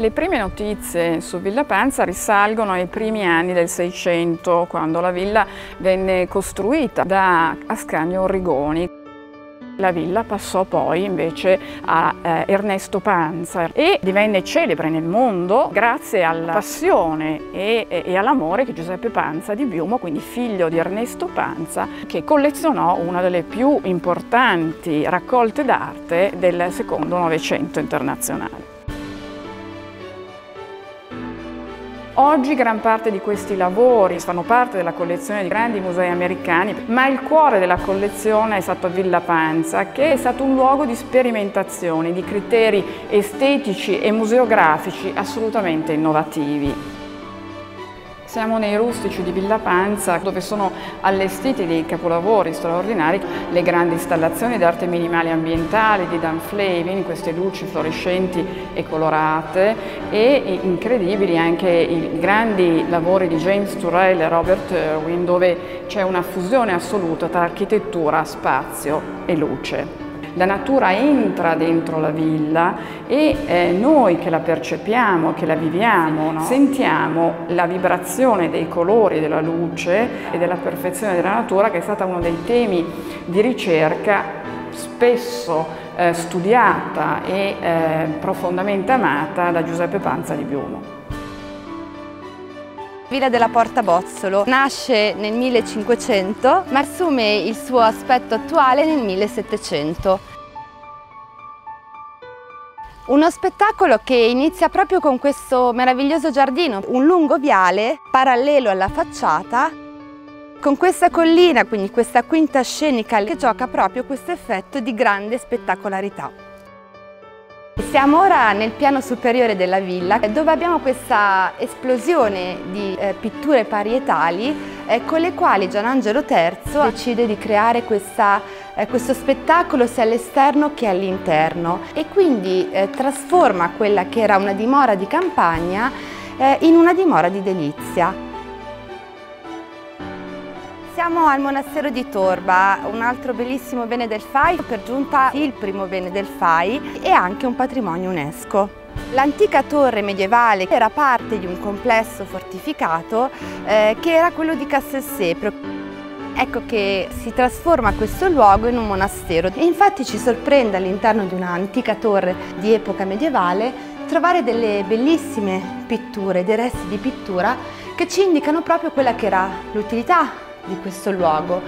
Le prime notizie su Villa Panza risalgono ai primi anni del Seicento, quando la villa venne costruita da Ascanio Orrigoni. La villa passò poi invece a eh, Ernesto Panza e divenne celebre nel mondo grazie alla passione e, e, e all'amore che Giuseppe Panza di Biumo, quindi figlio di Ernesto Panza, che collezionò una delle più importanti raccolte d'arte del secondo Novecento internazionale. Oggi gran parte di questi lavori fanno parte della collezione di grandi musei americani, ma il cuore della collezione è stato Villa Panza, che è stato un luogo di sperimentazione, di criteri estetici e museografici assolutamente innovativi. Siamo nei rustici di Villa Panza dove sono allestiti dei capolavori straordinari, le grandi installazioni d'arte minimale ambientale di Dan Flavin, queste luci fluorescenti e colorate e incredibili anche i grandi lavori di James Turrell e Robert Irwin dove c'è una fusione assoluta tra architettura, spazio e luce la natura entra dentro la villa e eh, noi che la percepiamo, che la viviamo, no? sentiamo la vibrazione dei colori, della luce e della perfezione della natura che è stata uno dei temi di ricerca spesso eh, studiata e eh, profondamente amata da Giuseppe Panza di Biumo. Villa della Porta Bozzolo nasce nel 1500 ma assume il suo aspetto attuale nel 1700. Uno spettacolo che inizia proprio con questo meraviglioso giardino, un lungo viale parallelo alla facciata con questa collina, quindi questa quinta scenica che gioca proprio questo effetto di grande spettacolarità. Siamo ora nel piano superiore della villa dove abbiamo questa esplosione di eh, pitture parietali eh, con le quali Gianangelo III decide di creare questa, eh, questo spettacolo sia all'esterno che all'interno e quindi eh, trasforma quella che era una dimora di campagna eh, in una dimora di delizia. Siamo al monastero di Torba, un altro bellissimo bene del FAI, per giunta il primo bene del FAI e anche un patrimonio UNESCO. L'antica torre medievale era parte di un complesso fortificato eh, che era quello di Casselsepro. Ecco che si trasforma questo luogo in un monastero e infatti ci sorprende all'interno di un'antica torre di epoca medievale trovare delle bellissime pitture, dei resti di pittura che ci indicano proprio quella che era l'utilità di questo luogo.